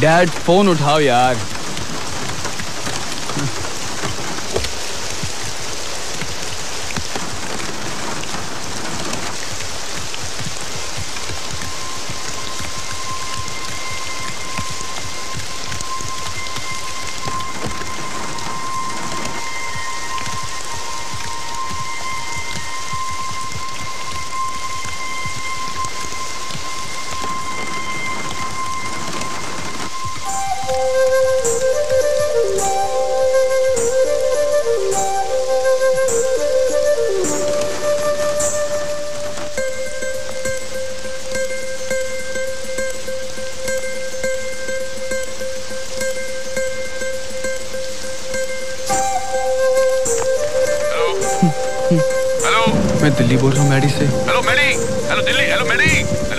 Dad phone उठाओ यार। मैं दिल्ली बोल रहा हूँ मैडी से। Hello Maddy. Hello Delhi. Hello Maddy.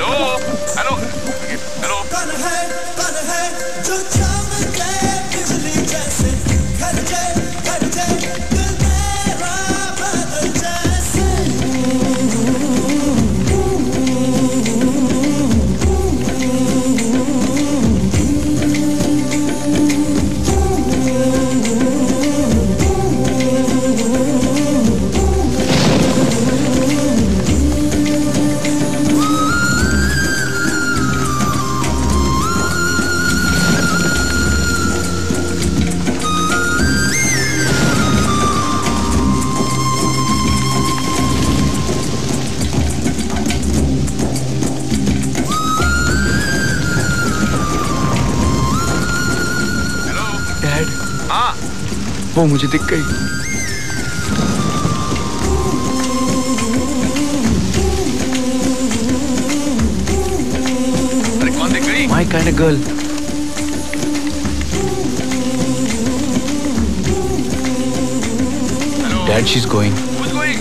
वो मुझे दिख गई। अरे कौन दिख गई? My kind girl dad she is going Who's going?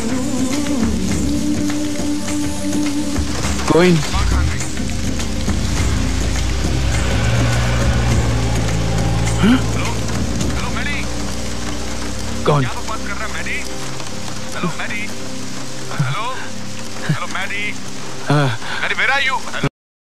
Going कौन कौन? Hello Maddy? Hello Maddy? हाँ। Maddy where are you